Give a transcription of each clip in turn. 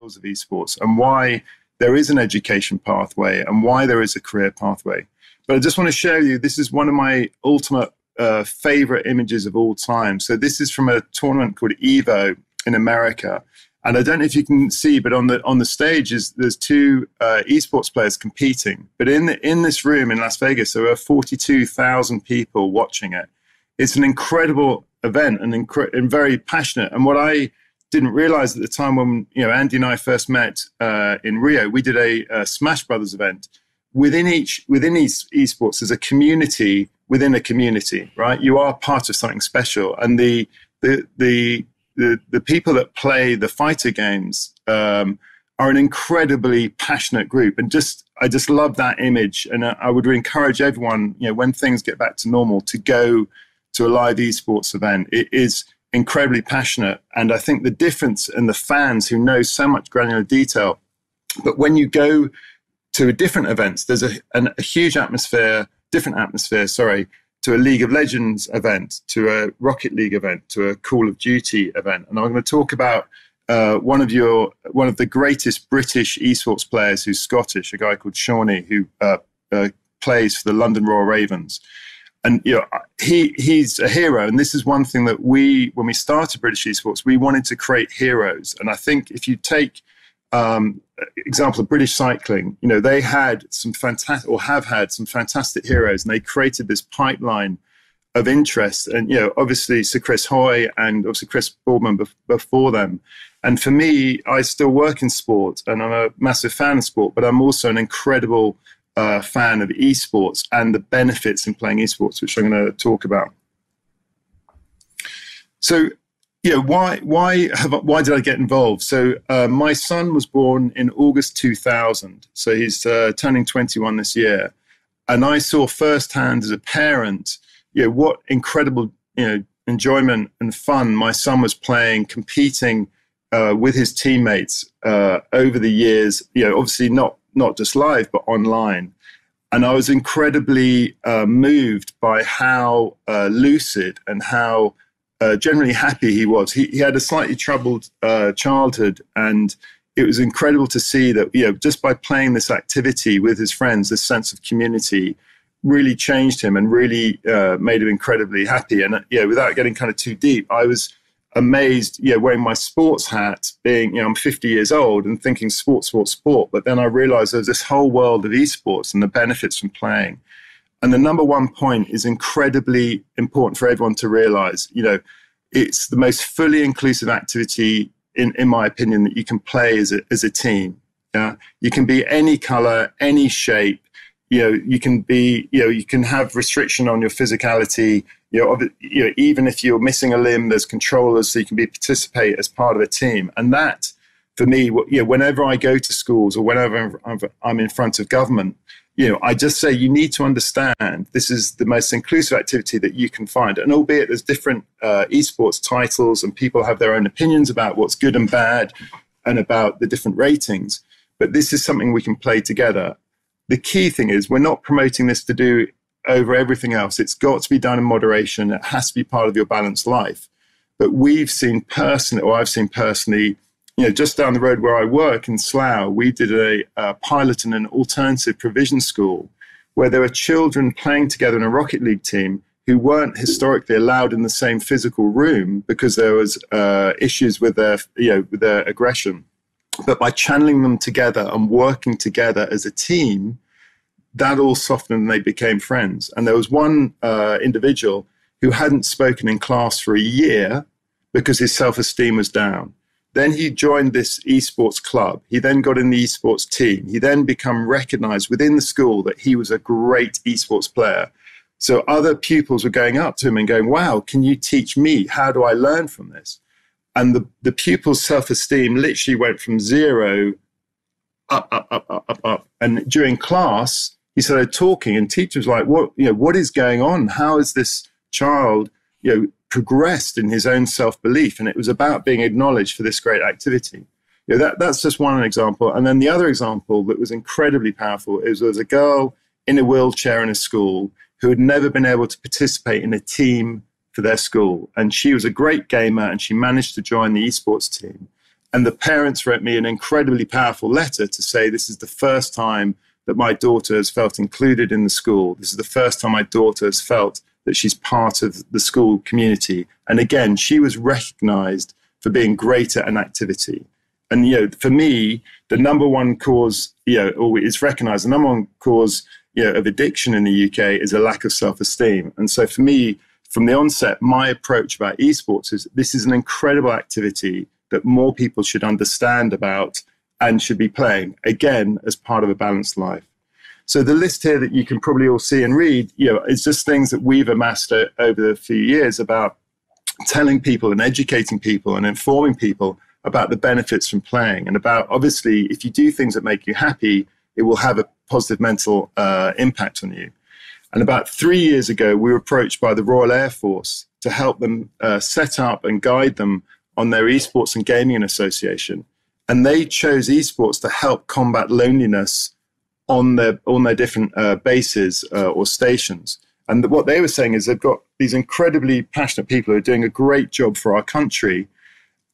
of esports and why there is an education pathway and why there is a career pathway. But I just want to show you this is one of my ultimate uh, favorite images of all time. So this is from a tournament called Evo in America. And I don't know if you can see, but on the on the stage is there's two uh, esports players competing. But in the, in this room in Las Vegas, there are 42,000 people watching it. It's an incredible event and, incre- and very passionate. And what I didn't realize at the time when you know Andy and I first met uh, in Rio, we did a, a, Smash Brothers event. Within each within each esports, there's a community within a community, right? You are part of something special, and the the the the, the people that play the fighter games um, are an incredibly passionate group, and just I just love that image, and I, I would encourage everyone, you know, when things get back to normal, to go to a live esports event. It is incredibly passionate. And I think the difference in the fans who know so much granular detail, but when you go to a different events, there's a, an, a huge atmosphere, different atmosphere, sorry, to a League of Legends event, to a Rocket League event, to a Call of Duty event. And I'm going to talk about uh, one of your one of the greatest British esports players who's Scottish, a guy called Shawnee, who uh, uh, plays for the London Royal Ravens and you know he he's a hero. And this is one thing that we when we started british esports we wanted to create heroes. And i think if you take um, example of british cycling you know they had some fantastic or have had some fantastic heroes and they created this pipeline of interest. And you know obviously sir chris hoy and obviously chris boardman bef- before them. And for me i still work in sport and i'm a massive fan of sport but i'm also an incredible uh, fan of esports and the benefits in playing esports, which I'm going to talk about. So, you know, why why have why did I get involved? So, uh, my son was born in August 2000, so he's uh, turning 21 this year, and I saw firsthand as a parent, you know, what incredible you know enjoyment and fun my son was playing, competing. Uh, with his teammates uh, over the years, you know, obviously not not just live, but online. And I was incredibly uh, moved by how uh, lucid and how uh, generally happy he was. He, he had a slightly troubled uh, childhood, and it was incredible to see that, you know, just by playing this activity with his friends, this sense of community really changed him and really uh, made him incredibly happy. And, you know, without getting kind of too deep, I was amazed, you know, wearing my sports hat, being, you know, I'm 50 years old and thinking sport, sport, sport. But then I realized there's this whole world of esports and the benefits from playing. And the number one point is incredibly important for everyone to realize, you know, it's the most fully inclusive activity, in, in my opinion, that you can play as a, as a team. Yeah. You can be any color, any shape. You know, you can be, you know, you can have restriction on your physicality you know, you know, even if you're missing a limb, there's controllers so you can be participate as part of a team. And that, for me, you know, whenever I go to schools or whenever I'm in front of government, you know, I just say you need to understand this is the most inclusive activity that you can find. And albeit there's different uh, esports titles and people have their own opinions about what's good and bad and about the different ratings, but this is something we can play together. The key thing is we're not promoting this to do over everything else. It's got to be done in moderation. It has to be part of your balanced life. But we've seen personally, or I've seen personally, you know, just down the road where I work in Slough, we did a, a pilot in an alternative provision school where there were children playing together in a Rocket League team who weren't historically allowed in the same physical room because there was uh, issues with their, you know, with their aggression. But by channeling them together and working together as a team, that all softened and they became friends. And there was one uh, individual who hadn't spoken in class for a year because his self esteem was down. Then he joined this esports club. He then got in the esports team. He then become recognized within the school that he was a great esports player. So other pupils were going up to him and going, Wow, can you teach me? How do I learn from this? And the, the pupil's self esteem literally went from zero up, up, up, up, up, up. And during class, he started oh, talking, and teachers like, "What you know? What is going on? How is this child you know progressed in his own self belief?" And it was about being acknowledged for this great activity. You know, that that's just one example. And then the other example that was incredibly powerful is there was a girl in a wheelchair in a school who had never been able to participate in a team for their school, and she was a great gamer, and she managed to join the esports team. And the parents wrote me an incredibly powerful letter to say, This is the first time that my daughter has felt included in the school. This is the first time my daughter has felt that she's part of the school community. And again, she was recognized for being great at an activity. And you know, for me, the number one cause, you know, or it's recognized, the number one cause, you know, of addiction in the UK is a lack of self-esteem. And so for me, from the onset, my approach about esports is this is an incredible activity that more people should understand about and should be playing, again, as part of a balanced life. So the list here that you can probably all see and read, you know, is just things that we've amassed over the few years about telling people and educating people and informing people about the benefits from playing and about obviously if you do things that make you happy, it will have a positive mental uh, impact on you. And about three years ago, we were approached by the Royal Air Force to help them uh, set up and guide them on their esports and gaming association and they chose esports to help combat loneliness on their on their different uh, bases uh, or stations. And what they were saying is they've got these incredibly passionate people who are doing a great job for our country,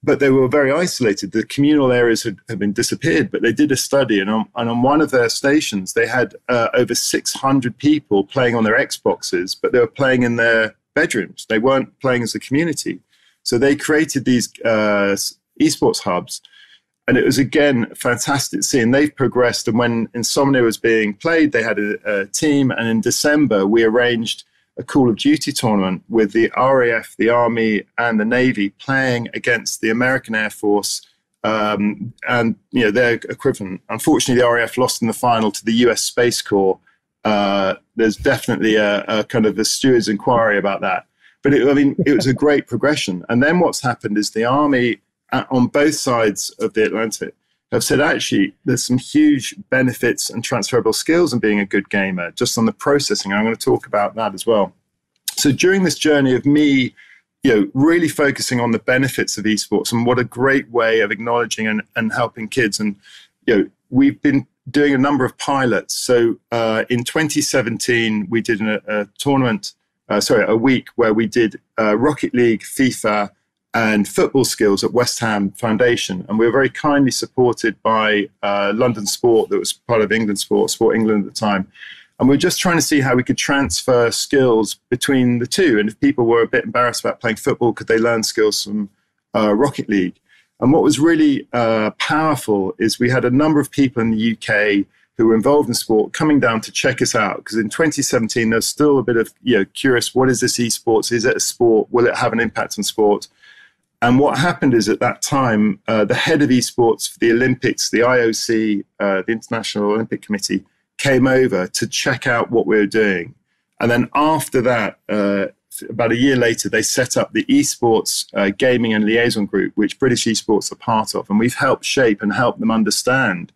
but they were very isolated. The communal areas had, had been disappeared, but they did a study, and on, and on one of their stations, they had uh, over 600 people playing on their Xboxes, but they were playing in their bedrooms. They weren't playing as a community. So they created these uh, esports hubs and it was again a fantastic seeing they've progressed. And when Insomnia was being played, they had a, a, team. And in December, we arranged a Call of Duty tournament with the RAF, the Army, and the Navy playing against the American Air Force um, and you know their equivalent. Unfortunately, the RAF lost in the final to the U.S. Space Corps. Uh, there's definitely a, a, kind of a steward's inquiry about that. But it, I mean, it was a great progression. And then what's happened is the Army on both sides of the Atlantic have said actually there's some huge benefits and transferable skills in being a good gamer, just on the processing. I'm going to talk about that as well. So during this journey of me, you know, really focusing on the benefits of esports and what a great way of acknowledging and, and helping kids. And you know, we've been doing a number of pilots. So uh, in 2017, we did a, a tournament, uh, sorry, a week where we did uh, Rocket League, FIFA, and football skills at West Ham Foundation. And we were very kindly supported by uh, London Sport, that was part of England Sport, Sport England at the time. And we are just trying to see how we could transfer skills between the two. And if people were a bit embarrassed about playing football, could they learn skills from uh, Rocket League? And what was really uh, powerful is we had a number of people in the UK who were involved in sport coming down to check us out because in 2017 there's still a bit of you know curious what is this esports is it a sport will it have an impact on sport and what happened is at that time, uh, the head of esports for the Olympics, the IOC, uh, the International Olympic Committee, came over to check out what we were doing. And then after that, uh, about a year later, they set up the esports uh, gaming and liaison group, which British esports are part of. And we've helped shape and help them understand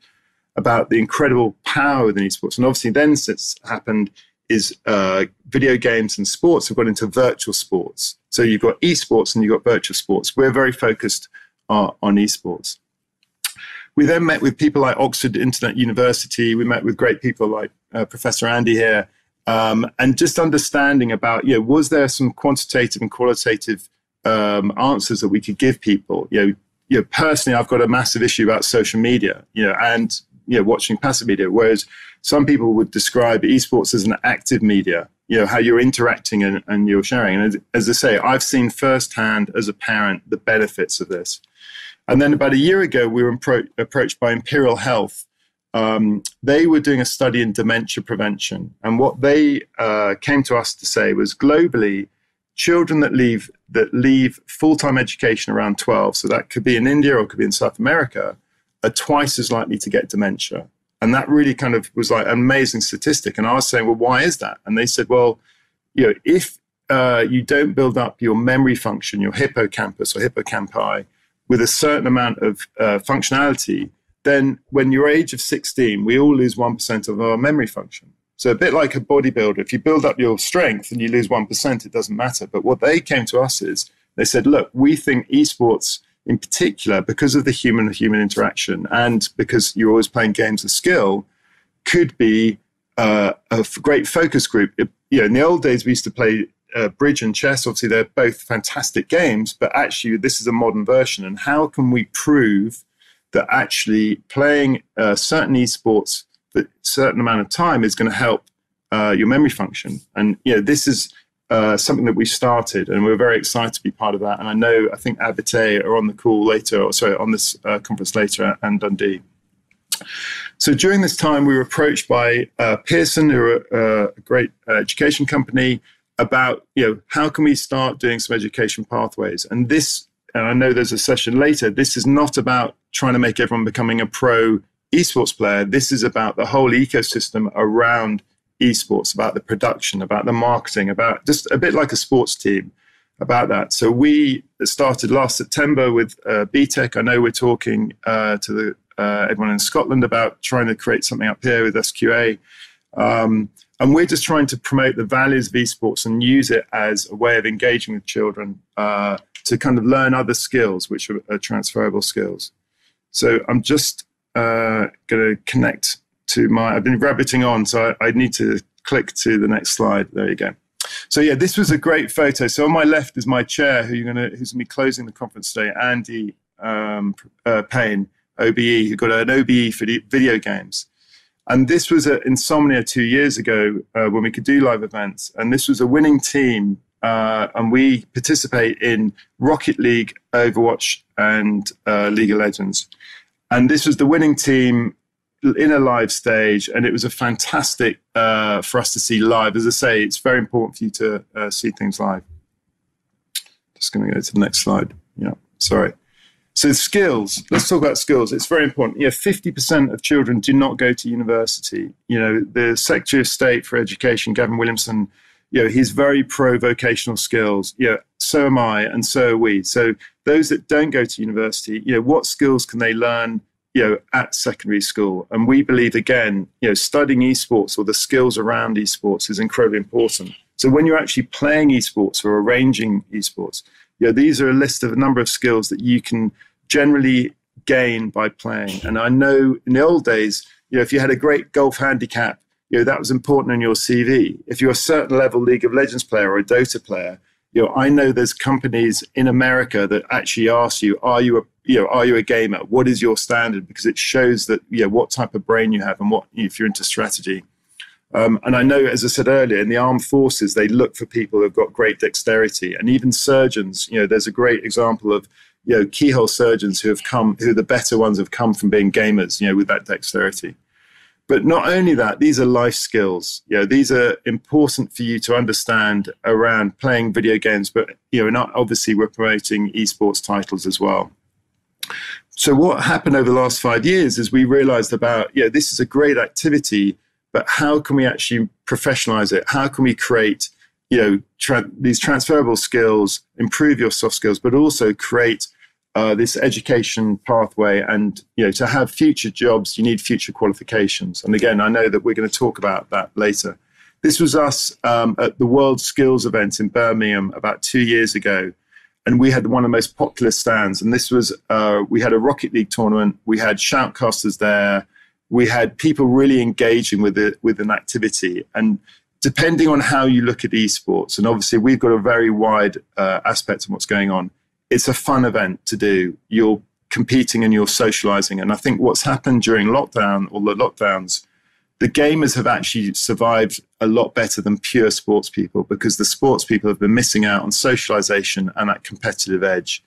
about the incredible power within esports. And obviously, then since happened, is uh, video games and sports have gone into virtual sports. So you've got esports and you've got virtual sports. We're very focused uh, on esports. We then met with people like Oxford Internet University. We met with great people like uh, Professor Andy here, um, and just understanding about, you know, was there some quantitative and qualitative um, answers that we could give people? You know, you know, personally, I've got a massive issue about social media, you know, and you know, watching passive media, whereas some people would describe esports as an active media, you know, how you're interacting and, and you're sharing. And as, as I say, I've seen firsthand as a parent the benefits of this. And then about a year ago, we were impro- approached by Imperial Health. Um, they were doing a study in dementia prevention. And what they uh, came to us to say was globally, children that leave that leave full-time education around 12, so that could be in India or could be in South America, are twice as likely to get dementia. And that really kind of was like an amazing statistic. And I was saying, well, why is that? And they said, well, you know, if uh, you don't build up your memory function, your hippocampus or hippocampi, with a certain amount of uh, functionality, then when you're age of 16, we all lose 1% of our memory function. So a bit like a bodybuilder, if you build up your strength and you lose 1%, it doesn't matter. But what they came to us is they said, look, we think esports in particular, because of the human human interaction and because you're always playing games of skill, could be uh, a great focus group. It, you know, in the old days, we used to play uh, bridge and chess, obviously, they're both fantastic games, but actually, this is a modern version. And how can we prove that actually playing uh, certain esports for a certain amount of time is going to help uh, your memory function? And you know, this is uh, something that we started, and we're very excited to be part of that. And I know, I think Abertay are on the call later, or sorry, on this uh, conference later, and Dundee. So during this time, we were approached by uh, Pearson, who are uh, a great uh, education company, about you know how can we start doing some education pathways. And this, and I know there's a session later. This is not about trying to make everyone becoming a pro esports player. This is about the whole ecosystem around esports, about the production, about the marketing, about just a bit like a sports team about that. So we started last September with uh, BTEC. I know we're talking uh, to the uh, everyone in Scotland about trying to create something up here with SQA. Um, and we're just trying to promote the values of esports and use it as a way of engaging with children uh, to kind of learn other skills, which are, are transferable skills. So I'm just uh, going to connect to my, I've been rabbiting on, so I, I need to click to the next slide. There you go. So yeah, this was a great photo. So on my left is my chair, who you're gonna, who's gonna be closing the conference today, Andy um, uh, Payne, OBE, who got an OBE for video games. And this was at Insomnia two years ago uh, when we could do live events. And this was a winning team. Uh, and we participate in Rocket League, Overwatch, and uh, League of Legends. And this was the winning team in a live stage. And it was a fantastic uh, for us to see live. As I say, it's very important for you to uh, see things live. Just going to go to the next slide. Yeah, sorry. So skills, let's talk about skills. It's very important. You know, 50% of children do not go to university. You know, the Secretary of State for Education, Gavin Williamson, you know, he's very pro vocational skills. Know, so am I, and so are we. So those that don't go to university, you know, what skills can they learn, you know, at secondary school? And we believe again, you know, studying esports or the skills around esports is incredibly important. So when you're actually playing esports or arranging esports, you know, these are a list of a number of skills that you can generally gain by playing. And I know in the old days, you know, if you had a great golf handicap, you know, that was important in your CV. If you're a certain level League of Legends player or a Dota player, you know, I know there's companies in America that actually ask you, are you a you know, are you a gamer? What is your standard? Because it shows that you know what type of brain you have and what if you're into strategy. Um, and I know, as I said earlier, in the armed forces, they look for people who've got great dexterity, and even surgeons. You know, there's a great example of you know keyhole surgeons who have come who the better ones have come from being gamers you know with that dexterity but not only that these are life skills. You know these are important for you to understand around playing video games but you know obviously we're promoting esports titles as well. So what happened over the last five years is we realized about yeah this is a great activity but how can we actually professionalize it? How can we create you know tra- these transferable skills improve your soft skills but also create uh, this education pathway and you know to have future jobs you need future qualifications. And again i know that we're going to talk about that later. This was us um, at the world skills event in birmingham about two years ago and we had one of the most popular stands. And this was uh, we had a rocket league tournament we had shoutcasters there we had people really engaging with it with an activity. And depending on how you look at esports and obviously we've got a very wide uh, aspect of what's going on it's a fun event to do. You're competing and you're socializing. And I think what's happened during lockdown or the lockdowns, the gamers have actually survived a lot better than pure sports people because the sports people have been missing out on socialization and that competitive edge.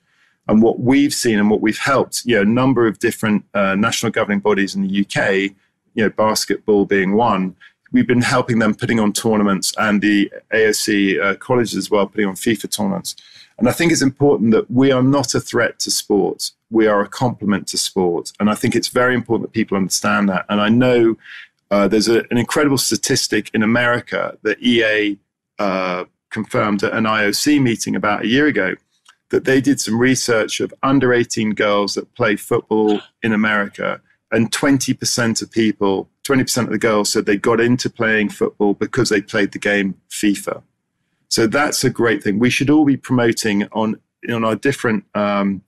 And what we've seen and what we've helped, you know, a number of different uh, national governing bodies in the UK, you know, basketball being one, we've been helping them putting on tournaments and the AOC uh, colleges as well putting on FIFA tournaments. And I think it's important that we are not a threat to sport. We are a complement to sport. And I think it's very important that people understand that. And I know uh, there's a, an incredible statistic in America that EA uh, confirmed at an IOC meeting about a year ago that they did some research of under 18 girls that play football in America. And 20% of people, 20% of the girls said they got into playing football because they played the game FIFA. So that's a great thing. We should all be promoting on on our different um,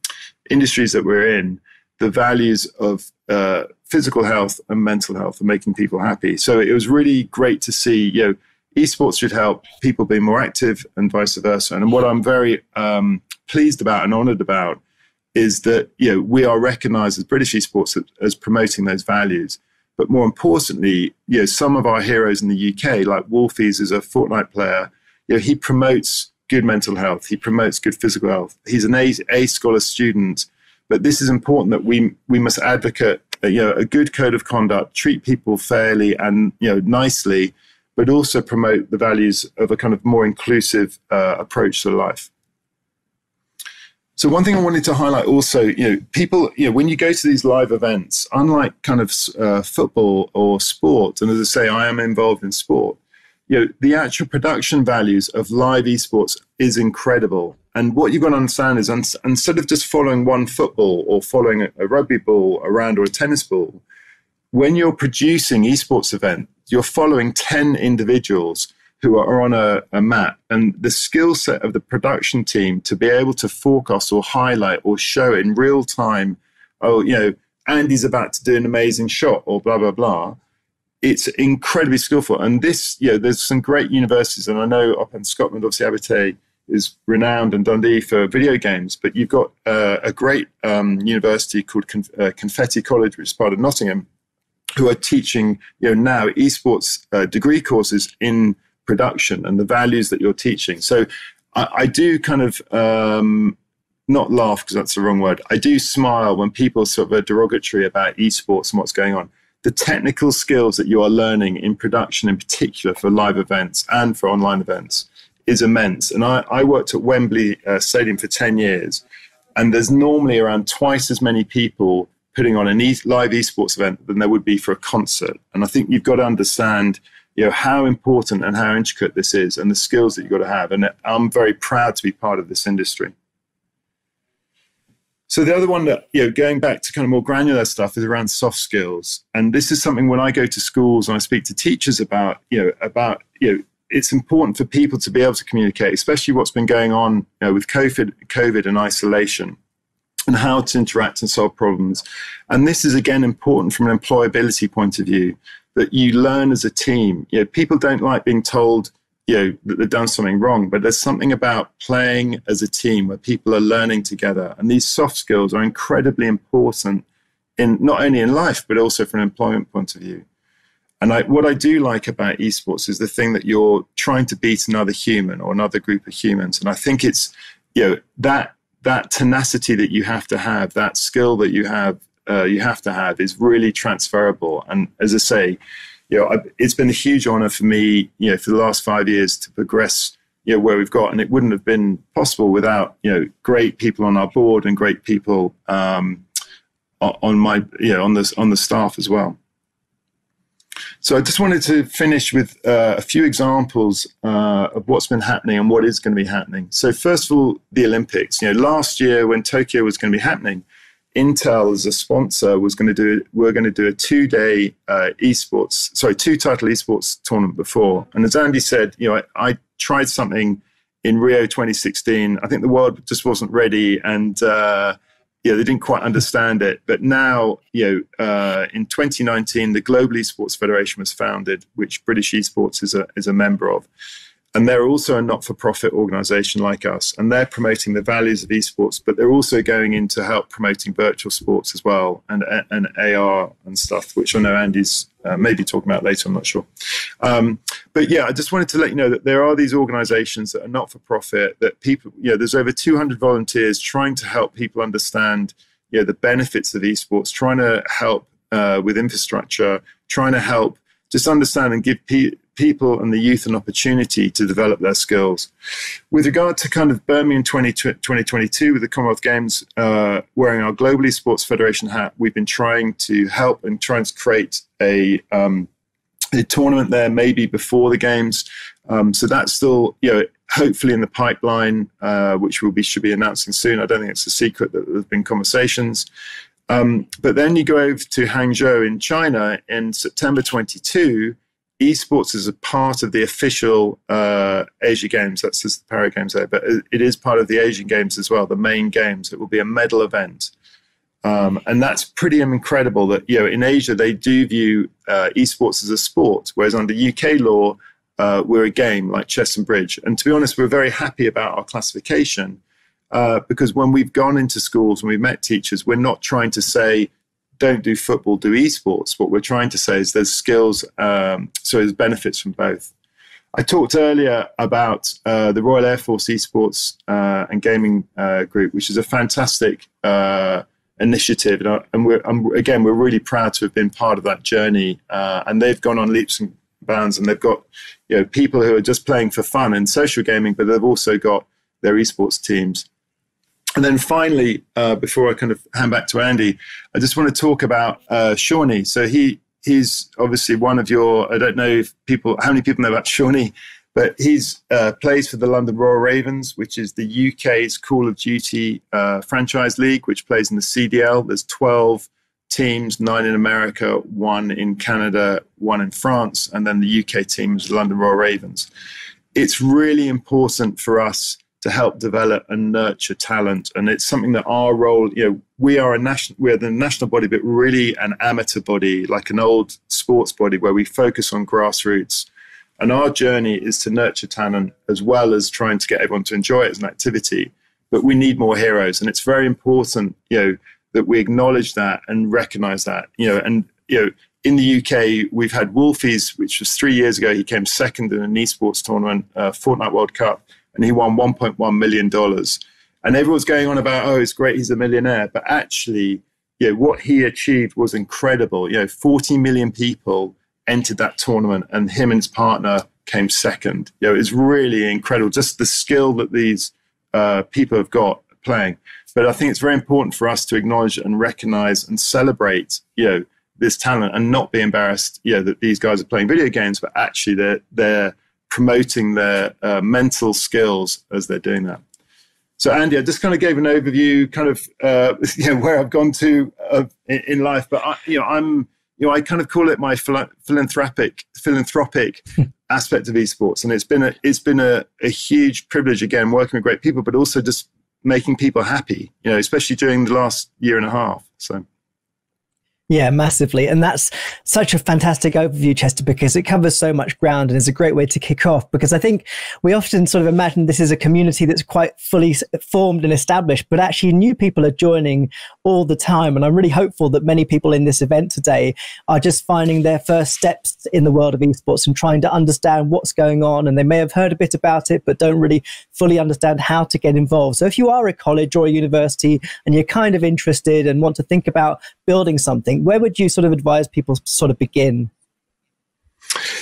industries that we're in the values of uh, physical health and mental health and making people happy. So it was really great to see, you know, esports should help people be more active and vice versa. And what I'm very um, pleased about and honoured about is that you know we are recognised as British esports as, as promoting those values. But more importantly, you know, some of our heroes in the UK, like Wolfiez, is a Fortnite player. You know, he promotes good mental health. He promotes good physical health. He's an A, a scholar student. But this is important that we we must advocate uh, you know a good code of conduct, treat people fairly and you know nicely, but also promote the values of a kind of more inclusive uh, approach to life. So one thing I wanted to highlight also, you know, people, you know, when you go to these live events, unlike kind of uh, football or sport, and as I say, I am involved in sport, you know, the actual production values of live esports is incredible. And what you've got to understand is un- instead of just following one football or following a, a rugby ball around or a tennis ball, when you're producing esports event, you're following 10 individuals who are on a, a map and the skill set of the production team to be able to forecast or highlight or show in real time, oh, you know, Andy's about to do an amazing shot or blah, blah, blah. It's incredibly skillful. And this, you know, there's some great universities, and I know up in Scotland, obviously, Abertay is renowned and Dundee for video games, but you've got uh, a great um, university called Conf- uh, Confetti College, which is part of Nottingham, who are teaching, you know, now esports uh, degree courses in production and the values that you're teaching. So I, I do kind of um, not laugh because that's the wrong word. I do smile when people sort of are derogatory about esports and what's going on. The technical skills that you are learning in production, in particular for live events and for online events, is immense. And I, I worked at Wembley uh, Stadium for 10 years, and there's normally around twice as many people putting on a e- live esports event than there would be for a concert. And I think you've got to understand you know how important and how intricate this is and the skills that you've got to have. And i'm very proud to be part of this industry. So the other one that you know going back to kind of more granular stuff is around soft skills. And this is something when i go to schools and i speak to teachers about you know about you know it's important for people to be able to communicate especially what's been going on you know, with covid covid and isolation and how to interact and solve problems. And this is again important from an employability point of view that you learn as a team. You know, people don't like being told, you know, that they've done something wrong, but there's something about playing as a team where people are learning together. And these soft skills are incredibly important in not only in life, but also from an employment point of view. And I, what I do like about esports is the thing that you're trying to beat another human or another group of humans. And I think it's, you know, that that tenacity that you have to have, that skill that you have uh, you have to have is really transferable. And as I say, you know, I, it's been a huge honor for me, you know, for the last five years to progress, you know, where we've got, and it wouldn't have been possible without, you know, great people on our board and great people um, on my, you know, on the on the staff as well. So I just wanted to finish with uh, a few examples uh, of what's been happening and what is going to be happening. So first of all, the Olympics. You know, last year when Tokyo was going to be happening, Intel as a sponsor was going to do we're going to do a two day uh, esports sorry two title esports tournament before. And as Andy said you know I, I, tried something in Rio 2016 I think the world just wasn't ready and uh, yeah they didn't quite understand it. But now you know uh, in 2019 the Global Esports Federation was founded which British Esports is a is a member of and they're also a not-for-profit organization like us and they're promoting the values of esports but they're also going in to help promoting virtual sports as well and, and ar and stuff which i know andy's uh, maybe talking about later i'm not sure. Um, but yeah i just wanted to let you know that there are these organizations that are not-for-profit that people you know there's over 200 volunteers trying to help people understand you know the benefits of esports trying to help uh, with infrastructure trying to help just understand and give pe- people and the youth an opportunity to develop their skills. With regard to kind of Birmingham 20, 2022 with the Commonwealth Games, uh, wearing our Global Esports Federation hat, we've been trying to help and trying to create a, um, a tournament there maybe before the games. Um, so that's still, you know, hopefully in the pipeline, uh, which will be should be announcing soon. I don't think it's a secret that there have been conversations. Um, but then you go over to Hangzhou in China in September 22 esports is a part of the official uh, Asia Games. That's just the Para Games there, but it is part of the Asian Games as well, the main games. It will be a medal event. Um, and that's pretty incredible that, you know, in Asia, they do view uh, esports as a sport, whereas under UK law, uh, we're a game like chess and bridge. And to be honest, we're very happy about our classification uh, because when we've gone into schools and we've met teachers, we're not trying to say, don't do football, do esports. What we're trying to say is there's skills, um, so there's benefits from both. I talked earlier about uh, the Royal Air Force Esports uh, and Gaming uh, Group, which is a fantastic uh, initiative, and, and we're, again we're really proud to have been part of that journey. Uh, and they've gone on leaps and bounds, and they've got you know people who are just playing for fun and social gaming, but they've also got their esports teams. And then finally, uh, before I kind of hand back to Andy, I just want to talk about uh, Shawnee. So he he's obviously one of your. I don't know if people how many people know about Shawnee, but he's uh, plays for the London Royal Ravens, which is the UK's Call of Duty uh, franchise league, which plays in the CDL. There's 12 teams, nine in America, one in Canada, one in France, and then the UK team is the London Royal Ravens. It's really important for us to help develop and nurture talent. And it's something that our role, you know, we are a national, we're the national body, but really an amateur body, like an old sports body where we focus on grassroots. And our journey is to nurture talent as well as trying to get everyone to enjoy it as an activity. But we need more heroes. And it's very important, you know, that we acknowledge that and recognize that, you know, and, you know, in the UK, we've had Wolfiez, which was three years ago. He came second in an esports tournament, uh, Fortnite World Cup and he won 1.1 million dollars. And everyone's going on about, oh, it's great, he's a millionaire, but actually, you know, what he achieved was incredible. You know, 40 million people entered that tournament, and him and his partner came second. You know, it's really incredible. Just the skill that these uh, people have got playing. But I think it's very important for us to acknowledge and recognize and celebrate, you know, this talent and not be embarrassed, you know, that these guys are playing video games, but actually they're they're promoting their uh, mental skills as they're doing that. So, Andy, I just kind of gave an overview, kind of uh, you know, where I've gone to uh, in, in, life, but I, you know, I'm you know, I kind of call it my philanthropic philanthropic aspect of esports, and it's been a it's been a, a huge privilege again working with great people, but also just making people happy, you know, especially during the last year and a half. So. Yeah, massively. And that's such a fantastic overview, Chester, because it covers so much ground and is a great way to kick off. Because I think we often sort of imagine this is a community that's quite fully formed and established, but actually new people are joining all the time. And I'm really hopeful that many people in this event today are just finding their first steps in the world of esports and trying to understand what's going on. And they may have heard a bit about it, but don't really fully understand how to get involved. So if you are a college or a university and you're kind of interested and want to think about building something, where would you sort of advise people to sort of begin?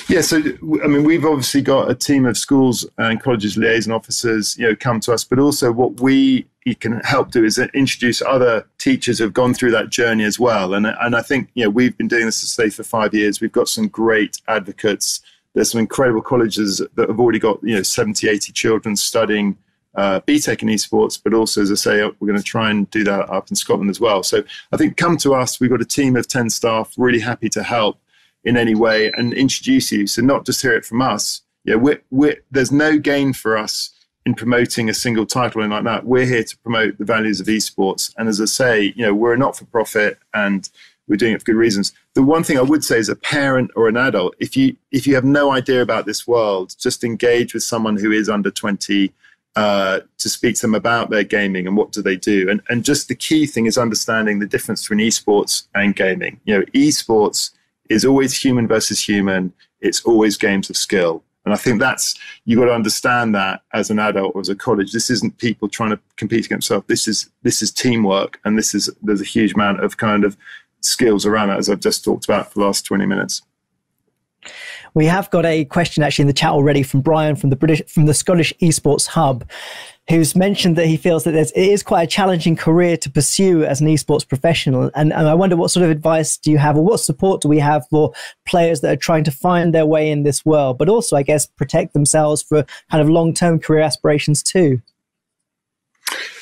Yeah, so I mean, we've obviously got a team of schools and colleges liaison officers, you know, come to us, but also what we can help do is introduce other teachers who've gone through that journey as well. And and I think you know we've been doing this to say for five years. We've got some great advocates. There's some incredible colleges that have already got you know 70, 80 children studying uh, BTEC in esports, but also, as I say, we're going to try and do that up in Scotland as well. So I think come to us. We've got a team of 10 staff, really happy to help in any way and introduce you. So not just hear it from us. Yeah, we're, we're, there's no gain for us in promoting a single title and like that. We're here to promote the values of esports. And as I say, you know, we're not for profit and we're doing it for good reasons. The one thing I would say as a parent or an adult, if you if you have no idea about this world, just engage with someone who is under 20 uh, to speak to them about their gaming and what do they do. And, and just the key thing is understanding the difference between esports and gaming. You know, esports is always human versus human. It's always games of skill. And I think that's, you've got to understand that as an adult or as a college. This isn't people trying to compete against themselves. This is, this is teamwork. And this is, there's a huge amount of kind of skills around that, as I've just talked about for the last 20 minutes. We have got a question actually in the chat already from Brian from the British from the Scottish Esports Hub, who's mentioned that he feels that it is quite a challenging career to pursue as an esports professional. And, and I wonder what sort of advice do you have, or what support do we have for players that are trying to find their way in this world, but also, I guess, protect themselves for kind of long term career aspirations too.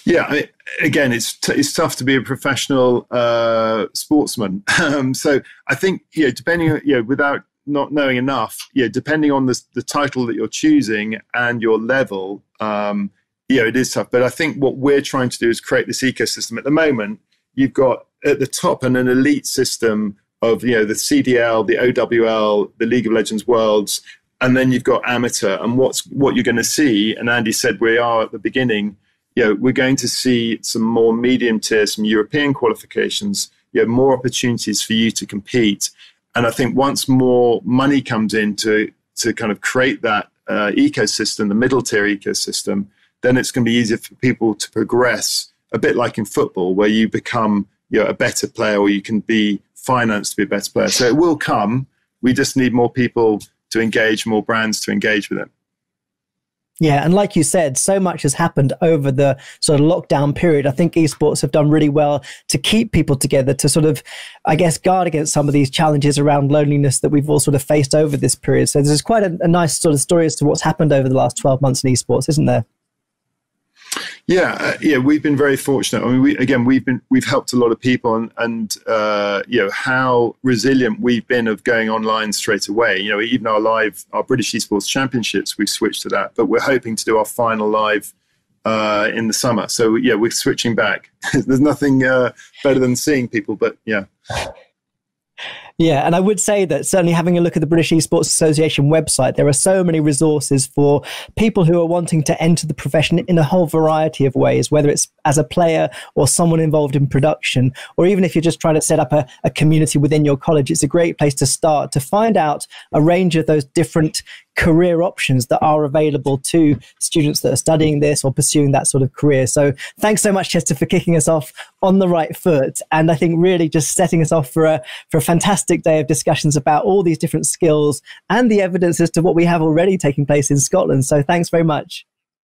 Yeah, I mean, again, it's t- it's tough to be a professional uh, sportsman. Um, so I think you know, depending, you know, without not knowing enough, yeah, depending on the, the title that you're choosing and your level, um, yeah, it is tough. But I think what we're trying to do is create this ecosystem. At the moment, you've got at the top an, an elite system of you know the CDL, the OWL, the League of Legends Worlds, and then you've got amateur. And what's what you're going to see, and Andy said we are at the beginning. You know, we're going to see some more medium tier, some European qualifications. You know, more opportunities for you to compete. And I think once more money comes in to to kind of create that uh, ecosystem, the middle tier ecosystem, then it's going to be easier for people to progress. A bit like in football, where you become you know, a better player, or you can be financed to be a better player. So it will come. We just need more people to engage, more brands to engage with it. Yeah, and like you said, so much has happened over the sort of lockdown period. I think esports have done really well to keep people together, to sort of, I guess, guard against some of these challenges around loneliness that we've all sort of faced over this period. So there's quite a, a nice sort of story as to what's happened over the last 12 months in esports, isn't there? Yeah, uh, yeah, we've been very fortunate. I mean, we, again, we've been we've helped a lot of people, and and uh, you know how resilient we've been of going online straight away. You know, even our live our British Esports Championships, we've switched to that, but we're hoping to do our final live uh, in the summer. So yeah, we're switching back. There's nothing uh, better than seeing people, but yeah. Yeah, and I would say that certainly having a look at the British Esports Association website, there are so many resources for people who are wanting to enter the profession in a whole variety of ways, whether it's as a player or someone involved in production, or even if you're just trying to set up a, a community within your college, it's a great place to start to find out a range of those different career options that are available to students that are studying this or pursuing that sort of career. So thanks so much, Chester, for kicking us off on the right foot. And I think really just setting us off for a, for a fantastic day of discussions about all these different skills and the evidence as to what we have already taking place in Scotland. So thanks very much.